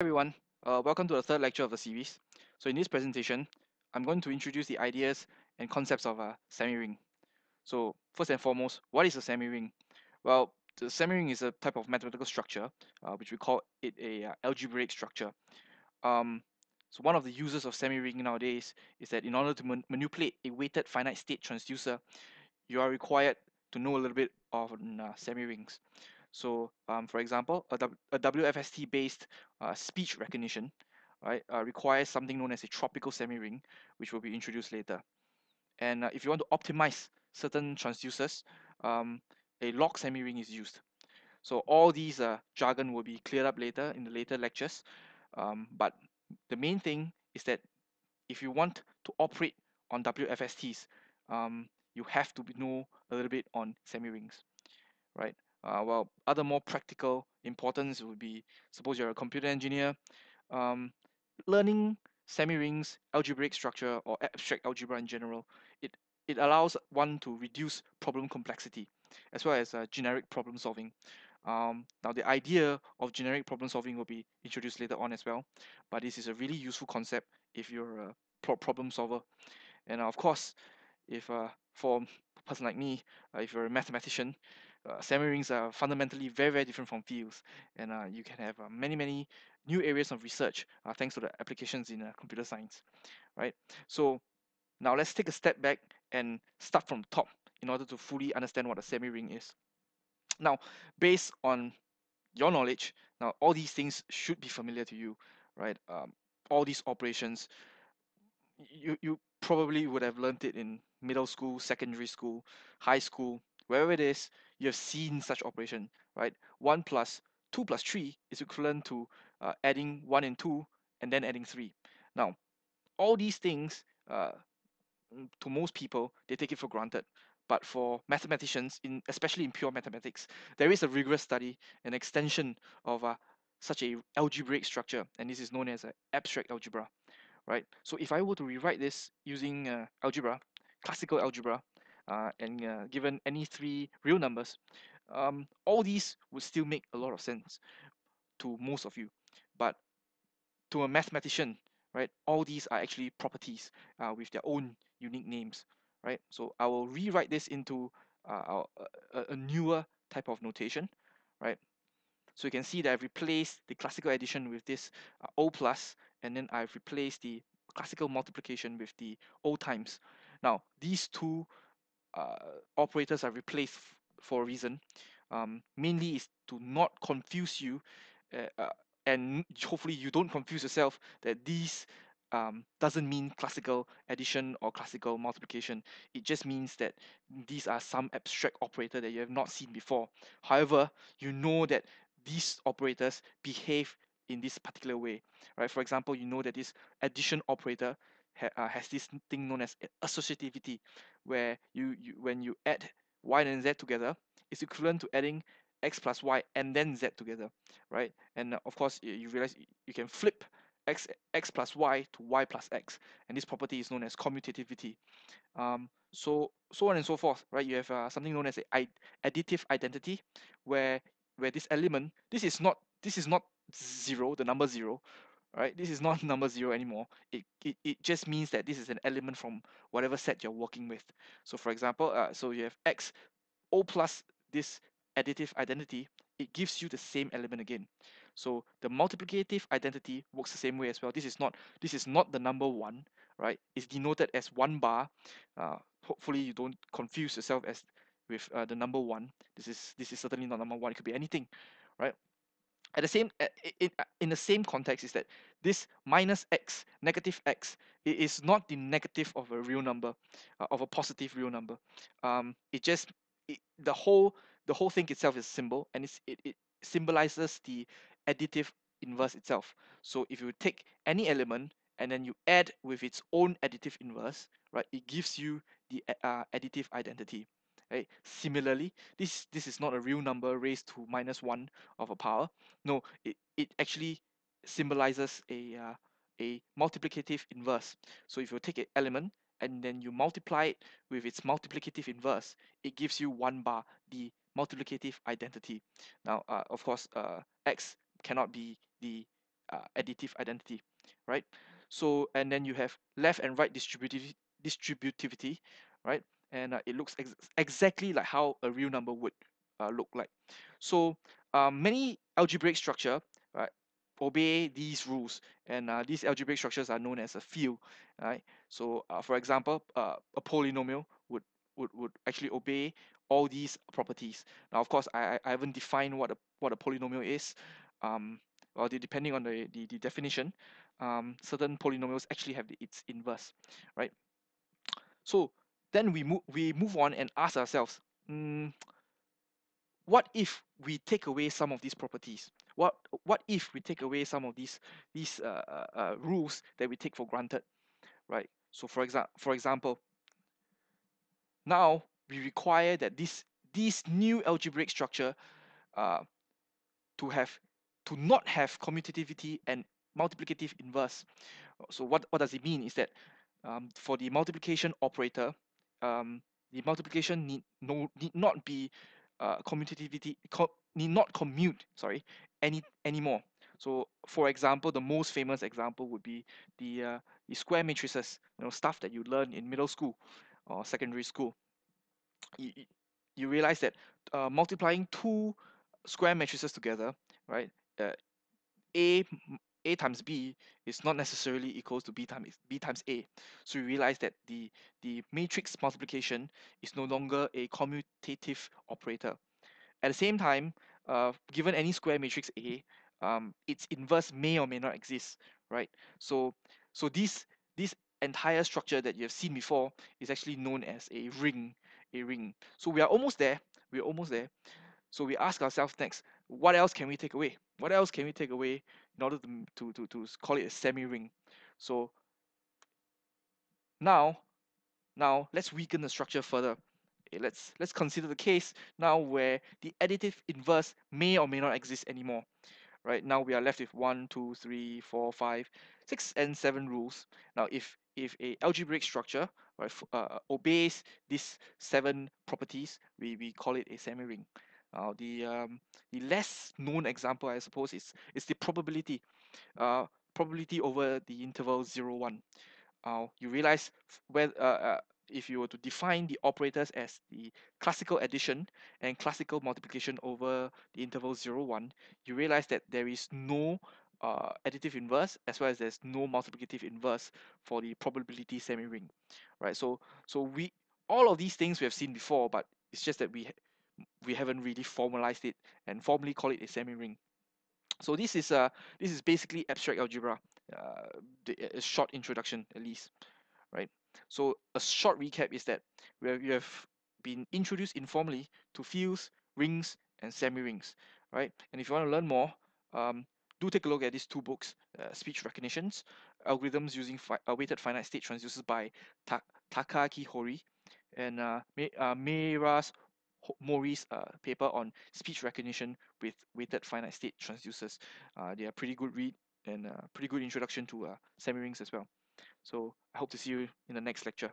everyone, uh, welcome to the third lecture of the series. So in this presentation, I'm going to introduce the ideas and concepts of a semi-ring. So first and foremost, what is a semi-ring? Well, the semi-ring is a type of mathematical structure, uh, which we call it a uh, algebraic structure. Um, so one of the uses of semi-ring nowadays is that in order to man manipulate a weighted finite state transducer, you are required to know a little bit of uh, semi-rings. So, um, for example, a, WFST-based uh, speech recognition, right, uh, requires something known as a tropical semi-ring, which will be introduced later. And uh, if you want to optimize certain transducers, um, a log semi-ring is used. So all these uh, jargon will be cleared up later in the later lectures. Um, but the main thing is that if you want to operate on WFSTs, um, you have to know a little bit on semi-rings, right? Uh, well, other more practical importance would be suppose you're a computer engineer, um, learning semi-rings, algebraic structure, or abstract algebra in general. It it allows one to reduce problem complexity as well as uh, generic problem solving. Um, now, the idea of generic problem solving will be introduced later on as well, but this is a really useful concept if you're a pro problem solver. And of course, if uh, for a person like me, uh, if you're a mathematician, uh, semi-rings are fundamentally very, very different from fields, and uh, you can have uh, many, many new areas of research uh, thanks to the applications in uh, computer science, right? So now let's take a step back and start from top in order to fully understand what a semi-ring is. Now, based on your knowledge, now all these things should be familiar to you, right? Um, all these operations, you you probably would have learned it in middle school, secondary school, high school, wherever it is, you have seen such operation, right? 1 plus 2 plus 3 is equivalent to uh, adding 1 and 2 and then adding 3. Now, all these things, uh, mm, to most people, they take it for granted. But for mathematicians, in especially in pure mathematics, there is a rigorous study, an extension of uh, such a algebraic structure, and this is known as an abstract algebra, right? So if I were to rewrite this using uh, algebra, classical algebra, uh, and uh, given any three real numbers, um, all these would still make a lot of sense to most of you. But to a mathematician, right, all these are actually properties uh, with their own unique names, right? So I will rewrite this into uh, a, a newer type of notation, right? So you can see that I've replaced the classical addition with this uh, O plus, and then I've replaced the classical multiplication with the O times. Now, these two uh, operators are replaced for a reason. Um, mainly is to not confuse you uh, uh, and hopefully you don't confuse yourself that these um, doesn't mean classical addition or classical multiplication. It just means that these are some abstract operator that you have not seen before. However, you know that these operators behave in this particular way, right? For example, you know that this addition operator ha uh, has this thing known as associativity, where you, you when you add y and z together, it's equivalent to adding x plus y and then z together, right? And uh, of course, you, you realize you can flip x x plus y to y plus x, and this property is known as commutativity. Um, so so on and so forth, right? You have uh, something known as a additive identity, where where this element, this is not this is not zero, the number zero, right? This is not number zero anymore. It, it, it just means that this is an element from whatever set you're working with. So for example, uh, so you have x, o plus this additive identity, it gives you the same element again. So the multiplicative identity works the same way as well. This is not this is not the number one, right? It's denoted as one bar. Uh, hopefully you don't confuse yourself as with uh, the number one. This is this is certainly not number one. It could be anything, right? At the same in, in the same context is that this minus x negative x is not the negative of a real number uh, of a positive real number. Um it just it, the whole the whole thing itself is symbol and it's, it, it symbolizes the additive inverse itself. So if you take any element and then you add with its own additive inverse right it gives you the uh, additive identity similarly this this is not a real number raised to minus one of a power no it, it actually symbolizes a uh, a multiplicative inverse so if you take an element and then you multiply it with its multiplicative inverse it gives you one bar the multiplicative identity now uh, of course uh, x cannot be the uh, additive identity, right? So and then you have left and right distributivity, distributivity, right? And uh, it looks ex exactly like how a real number would uh, look like. So um, many algebraic structure, right, obey these rules, and uh, these algebraic structures are known as a field, right? So uh, for example, uh, a polynomial would would would actually obey all these properties. Now, of course, I I haven't defined what a what a polynomial is. Um, well, depending on the, the, the definition, um, certain polynomials actually have the, its inverse, right? So then we move we move on and ask ourselves, mm, what if we take away some of these properties? What what if we take away some of these these uh, uh, uh rules that we take for granted, right? So for example, for example, now we require that this this new algebraic structure uh, to have to not have commutativity and multiplicative inverse. So what, what does it mean is that um, for the multiplication operator, um, the multiplication need no need not be uh, commutativity co need not commute sorry any anymore. So for example, the most famous example would be the uh, the square matrices, you know, stuff that you learn in middle school or secondary school. You, you realize that uh, multiplying two square matrices together, right? Uh, a a times b is not necessarily equals to b times b times a. So we realize that the the matrix multiplication is no longer a commutative operator. At the same time, uh, given any square matrix A, um, its inverse may or may not exist, right? So so this this entire structure that you have seen before is actually known as a ring, a ring. So we are almost there. We're almost there. So we ask ourselves next, what else can we take away? What else can we take away in order to, to, to, to call it a semi-ring? So now, now let's weaken the structure further. Okay, let's let's consider the case now where the additive inverse may or may not exist anymore. Right now we are left with one, two, three, four, five, six, and seven rules. Now if if a algebraic structure right, uh, obeys these seven properties, we, we call it a semi-ring. Uh, the um, the less known example, I suppose, is is the probability, uh, probability over the interval zero one. Uh, you realize where uh, uh, if you were to define the operators as the classical addition and classical multiplication over the interval zero one, you realize that there is no uh, additive inverse as well as there's no multiplicative inverse for the probability semi-ring, right? So so we all of these things we have seen before, but it's just that we we haven't really formalized it and formally call it a semi-ring. So this is uh this is basically abstract algebra, uh, the, a short introduction at least, right? So a short recap is that we have, we have been introduced informally to fields, rings, and semi-rings, right? And if you want to learn more, um, do take a look at these two books, uh, Speech Recognitions, Algorithms Using fi uh, Weighted Finite State Transducers by Ta Takaaki Hori, and uh, uh, Mehryar's Mohri's uh, paper on speech recognition with weighted finite state transducers. Uh, they are pretty good read and uh, pretty good introduction to uh, semi-rings as well. So I hope to see you in the next lecture.